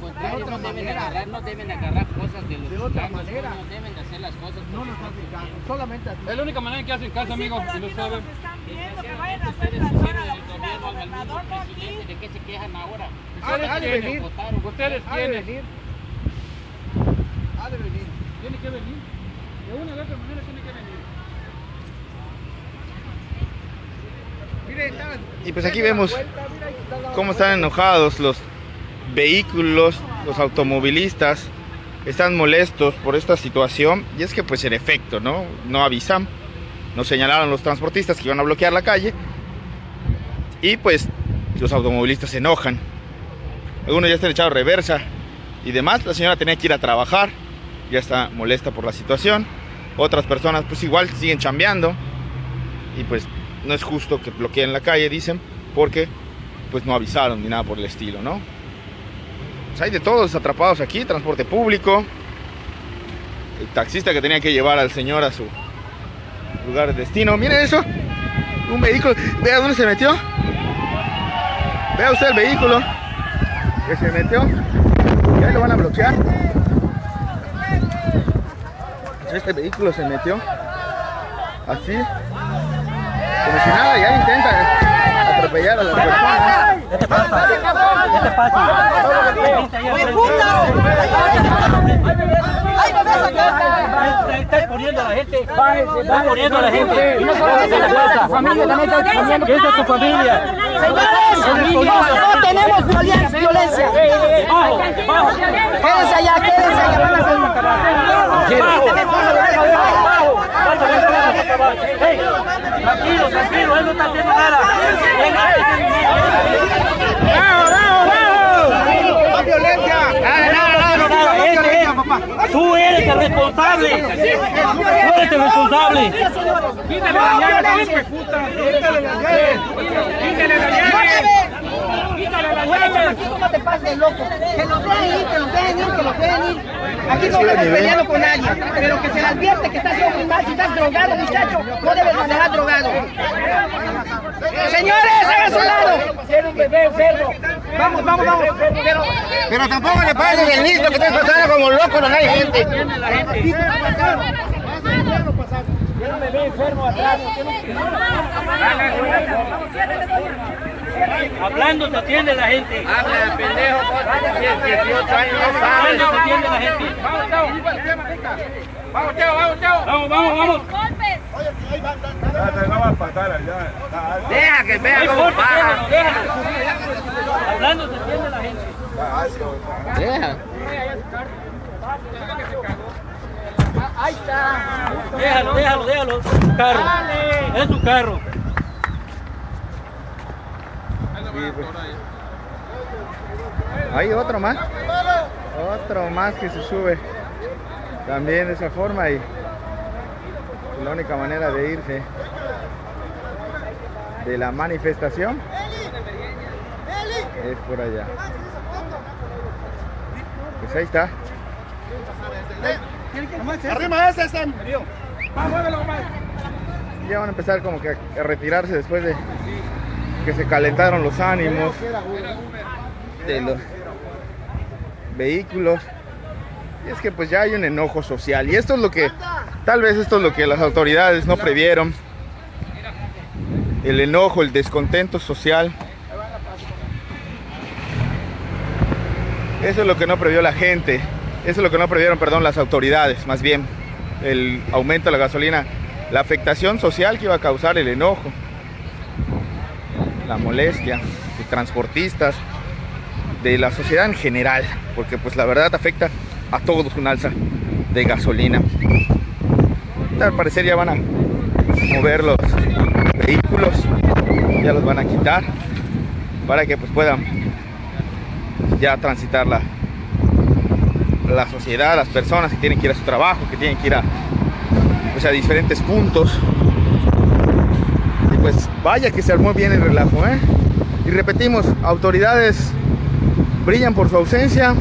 Contrario, no deben agarrar, no deben agarrar cosas de los De otra manera. no deben de hacer las cosas No nos hacen bien. caso, solamente así. Es la única manera que hacen caso, amigo, pero y lo aquí no saben. están viendo, que vayan a hacer a la oficina del gobernador, no presidente, ¿de qué se quejan ahora? Ustedes ha de quiénes, venir. votaron. ustedes Ha de quiénes, venir. Ha de venir. tiene que venir. De una u otra manera tiene que venir. Y pues aquí vemos cómo están enojados los vehículos, los automovilistas, están molestos por esta situación y es que pues en efecto, ¿no? No avisan, nos señalaron los transportistas que iban a bloquear la calle y pues los automovilistas se enojan. Algunos ya están echados reversa y demás, la señora tenía que ir a trabajar, ya está molesta por la situación. Otras personas pues igual siguen chambeando y pues no es justo que bloqueen la calle, dicen, porque pues no avisaron ni nada por el estilo, ¿no? Pues hay de todos atrapados aquí, transporte público, el taxista que tenía que llevar al señor a su lugar de destino. Miren eso, un vehículo, vea dónde se metió. Vea usted el vehículo que se metió y ahí lo van a bloquear. Pues Este vehículo se metió así, como si nada, ya intenta atropellar a las personas. Está poniendo a la gente, poniendo a la gente. Y no solamente la familia también está poniendo. Esa es tu familia. No tenemos violen- violencia. Quédense allá, quédense allá. Hey, Tranquilo, tranquilo, él no está haciendo nada. ¡No violencia! Nada, nada, nada, nada. Este es- Tú eres el responsable. Tú eres el responsable. Quítale la llave. Quítale las llaves. Quítale la llave. Quítale la llave. Aquí no te pases loco. Que los vean ir, que los vean ir, que los vean ir. Aquí no estamos peleando con nadie. Pero que se le advierte que estás haciendo muy mal. Si estás drogado, muchacho, no debes manejar drogado. Señores, hagan su lado. Tiene un bebé enfermo. Vamos, vamos, vamos. Pero Pero tampoco le pasen el listo que están pasando como locos, no hay gente. Tiene un bebé enfermo atrás. Hablando se atiende la gente. Habla, pendejo, vos, 18 años, no. Hablando se atiende la gente. Vamos, Teo. Vamos, Teo, vamos, Teo. Vamos, vamos, vamos. Deja que vea cómo. Hablando se atiende la gente. Deja. Déjalo, déjalo, déjalo. Su carro. Es su carro. Hay otro más. Otro más que se sube. También de esa forma y la única manera de irse de la manifestación es por allá. Pues ahí está. Arriba ese, ese. Ya van a empezar como que a retirarse después de que se calentaron los ánimos de los vehículos. Y es que pues ya hay un enojo social. Y esto es lo que, tal vez esto es lo que las autoridades no previeron. El enojo, el descontento social. Eso es lo que no previó la gente. Eso es lo que no previeron, perdón, las autoridades, más bien. El aumento de la gasolina. La afectación social que iba a causar el enojo. La molestia de transportistas, de la sociedad en general. Porque pues la verdad afecta a todos un alza de gasolina. Al parecer ya van a mover los vehículos, ya los van a quitar para que pues puedan ya transitar la, la sociedad, las personas que tienen que ir a su trabajo, que tienen que ir a, pues, a diferentes puntos. Y pues vaya que se armó bien el relajo, ¿eh? Y repetimos, autoridades brillan por su ausencia.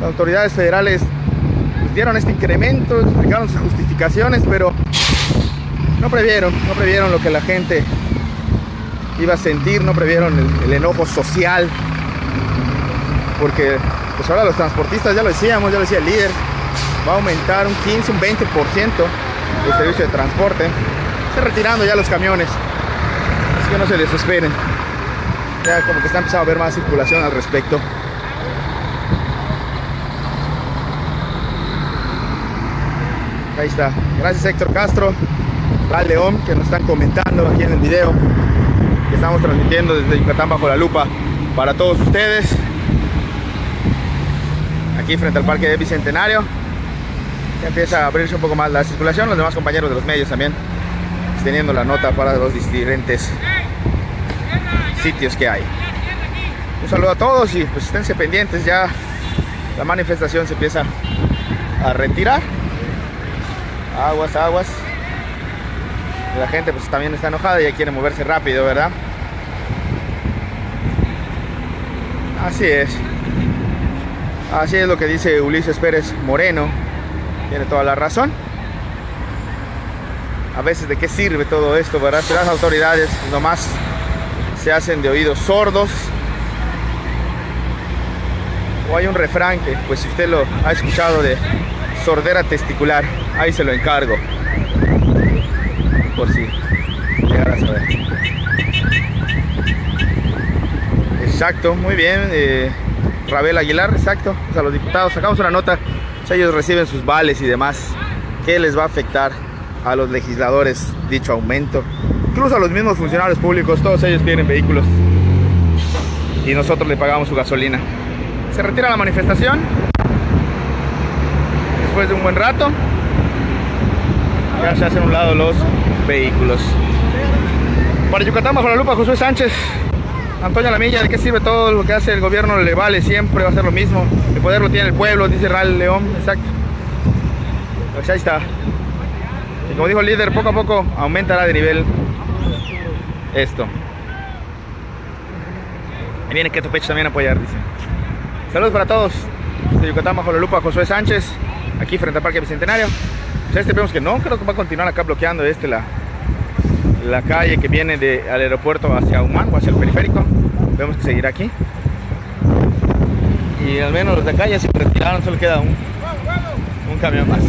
Las autoridades federales pues, dieron este incremento, explicaron sus justificaciones, pero no previeron, no previeron lo que la gente iba a sentir, no previeron el enojo social porque pues ahora los transportistas, ya lo decíamos, ya lo decía el líder, va a aumentar un 15, un 20% el servicio de transporte. Está retirando ya los camiones, así que no se desesperen. Ya como que está empezando a haber más circulación al respecto. Ahí está. Gracias Héctor Castro, Ral León, que nos están comentando aquí en el video que estamos transmitiendo desde Yucatán bajo la lupa para todos ustedes. Aquí frente al Parque de Bicentenario. Ya empieza a abrirse un poco más la circulación. Los demás compañeros de los medios también teniendo la nota para los diferentes sitios que hay. Un saludo a todos y pues esténse pendientes. Ya la manifestación se empieza a retirar. Aguas, aguas. La gente pues también está enojada y ya quiere moverse rápido, ¿verdad? Así es. Así es lo que dice Ulises Pérez Moreno. Tiene toda la razón. A veces de qué sirve todo esto, ¿verdad? Si las autoridades nomás se hacen de oídos sordos. O hay un refrán que, pues si usted lo ha escuchado de sordera testicular, ahí se lo encargo. Por si llegara saber. Exacto, muy bien. Eh, Rabel Aguilar, exacto. Pues a los diputados sacamos una nota. Si ellos reciben sus vales y demás, ¿qué les va a afectar a los legisladores dicho aumento? Incluso a los mismos funcionarios públicos, todos ellos tienen vehículos y nosotros le pagamos su gasolina. Se retira la manifestación después de un buen rato. Ya se hacen a un lado los vehículos. Para Yucatán bajo la lupa, Josué Sánchez. Antonio Lamilla, ¿de qué sirve todo lo que hace el gobierno? Le vale, siempre va a ser lo mismo. El poder lo tiene el pueblo, dice Ral León, exacto. Pues ahí está. Y como dijo el líder, poco a poco aumentará de nivel esto. Ahí viene Keto Pecho también apoyar, dice. Saludos para todos. De Yucatán bajo la lupa, Josué Sánchez, aquí frente al Parque Bicentenario. Pues este vemos que no, creo que va a continuar acá bloqueando este la, la calle que viene de, al aeropuerto hacia Humán o hacia el periférico. Vemos que seguirá aquí. Y al menos los de acá ya se retiraron, solo queda un, un camión más.